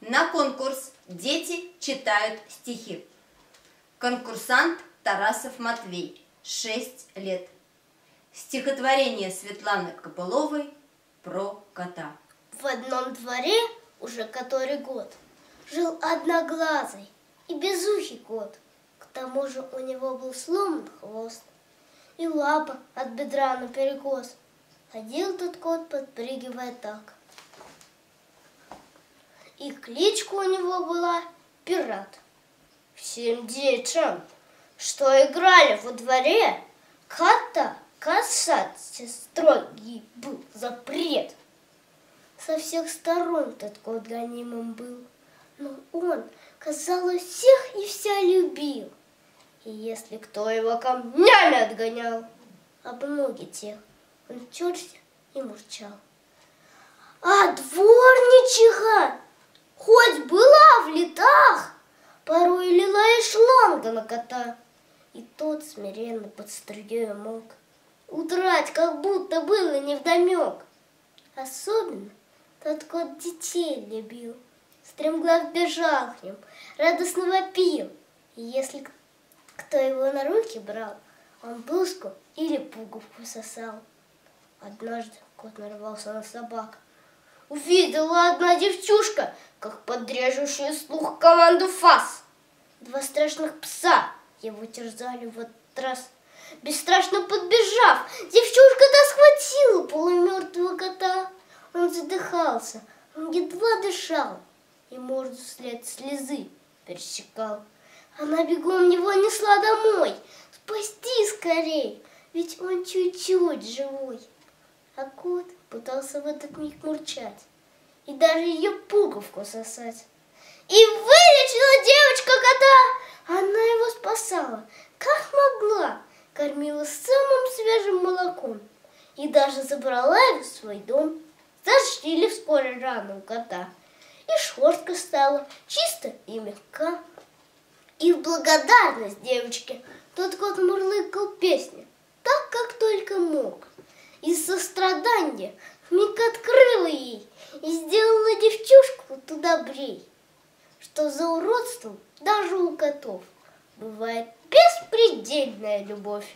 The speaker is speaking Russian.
На конкурс «Дети читают стихи». Конкурсант Тарасов Матвей, 6 лет. Стихотворение Светланы Копыловой про кота. В одном дворе уже который год жил одноглазый и безухий кот. К тому же у него был сломан хвост и лапа от бедра наперекос. Ходил тот кот, подпрыгивая так. И кличка у него была Пират. Всем детям, что играли во дворе, кота касаться строгий был запрет. Со всех сторон тот кот гонимым был, но он, казалось, всех и вся любил. И если кто его камнями отгонял, об ноги тех он терся и мурчал. А дворничиха хоть была в летах, порой лила и шланга на кота, и тот смиренно под струей мог удрать, как будто было невдомек. Особенно тот кот детей любил, стремглав бежал к ним, радостно вопил, и если кто его на руки брал, он блузку или пуговку сосал. Однажды кот нарвался на собак. Увидела одна девчушка, как подрежущую слух команду ФАС. Два страшных пса его терзали в этот раз. Бесстрашно подбежав, девчушка-то схватила полумертвого кота. Он задыхался, он едва дышал и морду след слезы пересекал. Она бегом его несла домой, спасти скорей, ведь он чуть-чуть живой. А кот пытался в этот миг мурчать и даже ее пуговку сосать. И вылечила девочка кота! Она его спасала, как могла, кормила самым свежим молоком и даже забрала его в свой дом. Зашили вскоре рану кота, и шерстка стала чисто и мягка. И в благодарность девочке тот кот мурлыкал песни, так, как только мог. Из сострадания миг открыла ей девчушку туда брей, что за уродством даже у котов бывает беспредельная любовь.